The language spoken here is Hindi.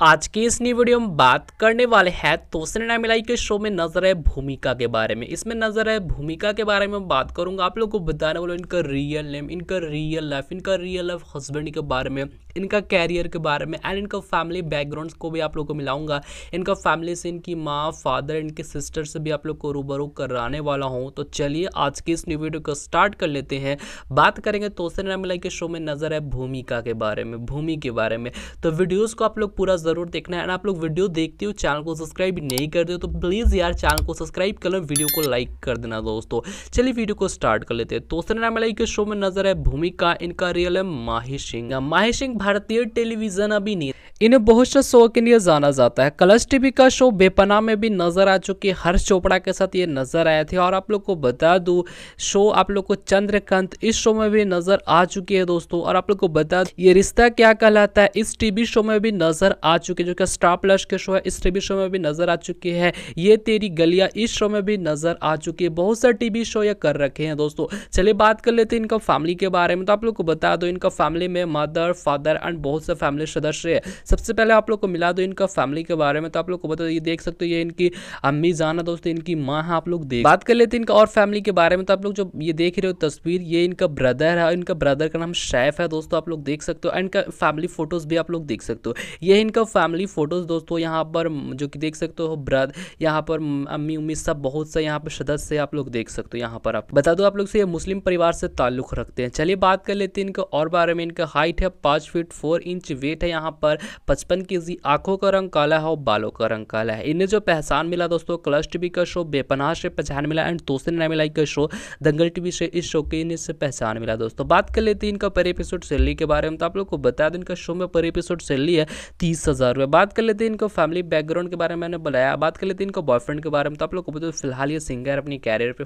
आज की इस न्यू वीडियो में बात करने वाले हैं तोसने नाम मिलाई के शो में नज़र है भूमिका के बारे में। इसमें नज़र है भूमिका के बारे में बात करूँगा। आप लोगों को बताने वाला इनका रियल नेम इनका रियल लाइफ इनका रियल लाइफ हस्बैंड के बारे में। इनका कैरियर के बारे में एंड इनका फैमिली बैकग्राउंड को भी आप लोग को मिलाऊँगा। इनका फैमिली से इनकी माँ फादर इनके सिस्टर से भी आप लोग को रूबरू कराने वाला हूँ। तो चलिए, आज की इस न्यू वीडियो को स्टार्ट कर लेते हैं। बात करेंगे तोसन नामिलाई के शो में नज़र है भूमिका के बारे में, भूमि के बारे में। तो वीडियोज़ को आप लोग पूरा ज़रूर देखना है। एंड आप लोग वीडियो देखते हो चैनल को सब्सक्राइब नहीं करते हो तो प्लीज़ यार चैनल को सब्सक्राइब कर लो वीडियो को लाइक कर देना दोस्तों। चलिए वीडियो को स्टार्ट कर लेते हैं। तो सनामलाई के शो में नज़र है भूमिका, इनका रियल है माही सिंह। माही सिंह भारतीय टेलीविजन अभिनेता इन्हें बहुत शो के लिए जाना जाता है। कलश टीवी का शो बेपना में भी नज़र आ चुकी है। हर्ष चोपड़ा के साथ ये नज़र आए थे। और आप लोग को बता दूँ, शो आप लोग को चंद्रकांत इस शो में भी नज़र आ चुकी है दोस्तों। और आप लोग को बता ये रिश्ता क्या कहलाता है? इस टीवी शो में भी नज़र आ चुकी है, जो कि स्टार प्लस के शो है। इस टीवी शो में भी नज़र आ चुकी है। ये तेरी गलिया इस शो में भी नज़र आ चुकी है। बहुत सारे टीवी शो ये कर रखे हैं दोस्तों। चलिए बात कर लेते हैं इनका फैमिली के बारे में। तो आप लोग को बता दो, इनका फैमिली में मदर, फादर एंड बहुत से फैमिली सदस्य है। सबसे पहले आप लोग को मिला दो इनका फैमिली के बारे में तो आप लोग को बता ये देख सकते हो, ये इनकी अम्मी जाना दोस्तों, इनकी माँ है, आप लोग देख। बात कर लेते हैं इनका और फैमिली के बारे में तो आप लोग जो ये देख रहे हो तस्वीर, ये इनका ब्रदर है, इनका ब्रदर का नाम शैफ है दोस्तों, आप लोग देख सकते हो एंड इनका फैमिली फ़ोटोज़ भी आप लोग देख सकते हो। ये इनका फैमिली फ़ोटोज़ दोस्तों, यहाँ पर जो कि देख सकते हो, ब्रद, यहाँ पर अम्मी, उम्मी सब बहुत से यहाँ पर सदस्य आप लोग देख सकते हो, यहाँ पर आप। बता दो आप लोग से ये मुस्लिम परिवार से ताल्लुक रखते हैं। चलिए बात कर लेते हैं इनका और बारे में, इनका हाइट है पाँच फीट फोर इंच वेट है यहाँ पर पचपन के जी आँखों का रंग काला है और बालों का रंग काला है। इन्हें जो पहचान मिला दोस्तों क्लच टीवी का शो, बेपनाह से पहचान मिला एंड तोसिन नामिलाई का शो, दंगल टीवी से इस शो के इन्हें से पहचान मिला दोस्तों। बात कर लेते हैं इनका पर एपिसोड सैलरी के बारे में तो आप लोग को बता दें इनका शो में पर एपिसोड सैलरी है, तीस हज़ार बात कर लेते हैं इनका फैमिली बैकग्राउंड के बारे में मैंने बताया। बात कर लेते हैं इनका बॉयफ्रेंड के बारे में तो आप लोग को बता फ़िलहाल ये सिंगर अपनी कैरियर पे